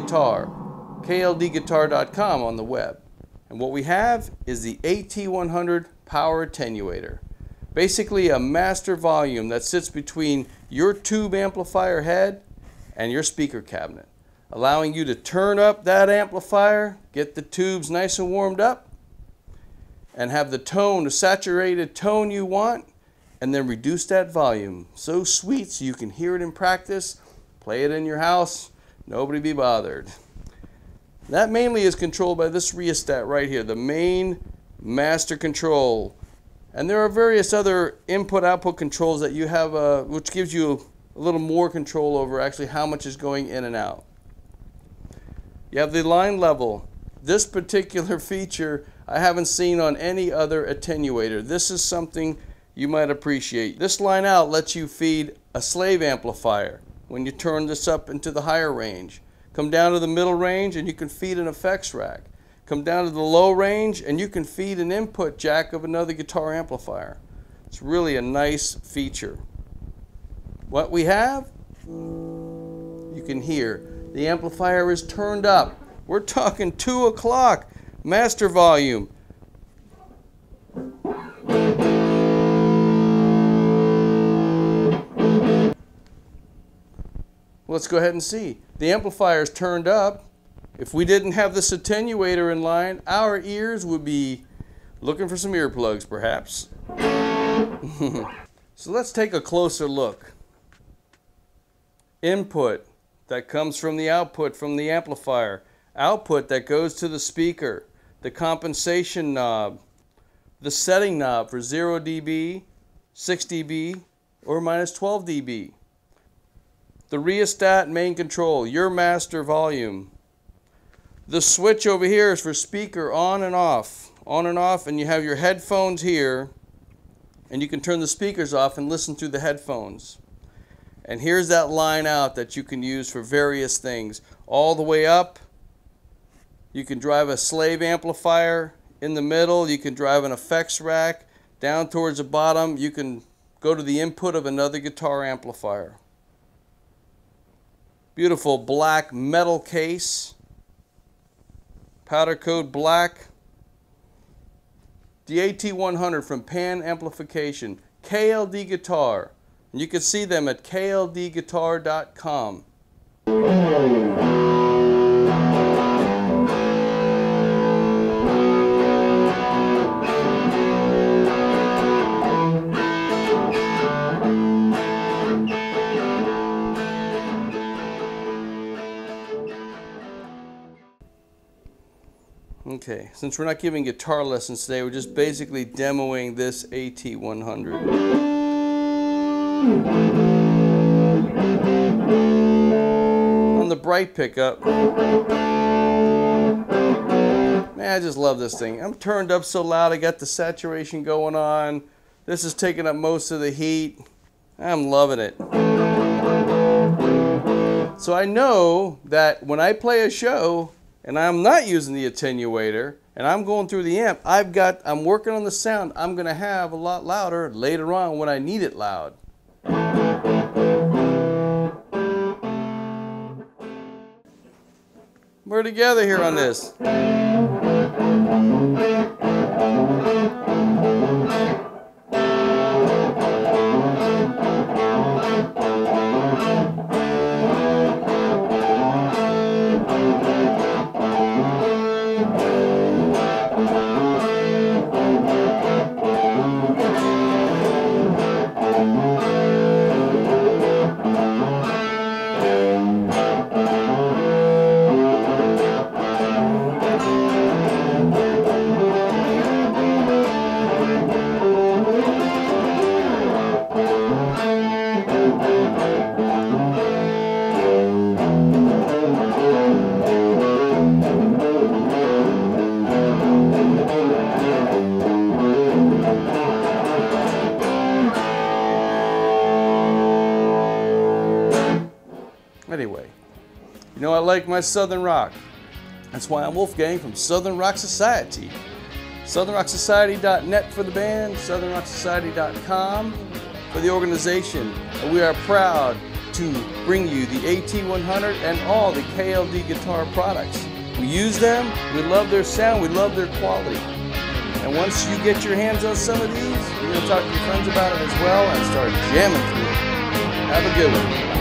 Guitar, kldguitar.com on the web. And what we have is the AT100 Power Attenuator. Basically a master volume that sits between your tube amplifier head and your speaker cabinet, allowing you to turn up that amplifier, get the tubes nice and warmed up, and have the tone, the saturated tone you want, and then reduce that volume so sweet so you can hear it in practice, play it in your house, nobody be bothered. That mainly is controlled by this rheostat right here, the main master control. And there are various other input-output controls that you have, uh, which gives you a little more control over actually how much is going in and out. You have the line level. This particular feature I haven't seen on any other attenuator. This is something you might appreciate. This line out lets you feed a slave amplifier when you turn this up into the higher range. Come down to the middle range and you can feed an effects rack. Come down to the low range and you can feed an input jack of another guitar amplifier. It's really a nice feature. What we have, you can hear, the amplifier is turned up. We're talking 2 o'clock, master volume. Let's go ahead and see. The amplifier is turned up. If we didn't have this attenuator in line, our ears would be looking for some earplugs perhaps. so let's take a closer look. Input that comes from the output from the amplifier. Output that goes to the speaker. The compensation knob. The setting knob for 0 dB, 6 dB, or minus 12 dB. The rheostat main control, your master volume. The switch over here is for speaker on and off, on and off, and you have your headphones here, and you can turn the speakers off and listen through the headphones. And here's that line out that you can use for various things. All the way up, you can drive a slave amplifier. In the middle, you can drive an effects rack. Down towards the bottom, you can go to the input of another guitar amplifier. Beautiful black metal case. Powder coat black. The AT100 from Pan Amplification. KLD Guitar. And you can see them at kldguitar.com. Okay, since we're not giving guitar lessons today, we're just basically demoing this AT100. On the bright pickup, man, I just love this thing. I'm turned up so loud, I got the saturation going on. This is taking up most of the heat. I'm loving it. So I know that when I play a show, and I'm not using the attenuator and I'm going through the amp, I've got, I'm working on the sound I'm going to have a lot louder later on when I need it loud. We're together here on this. Anyway, you know I like my Southern Rock. That's why I'm Wolfgang from Southern Rock Society. SouthernRockSociety.net for the band, SouthernRockSociety.com for the organization. We are proud to bring you the AT100 and all the KLD guitar products. We use them, we love their sound, we love their quality. And once you get your hands on some of these, you're going to talk to your friends about it as well and start jamming through it. Have a good one.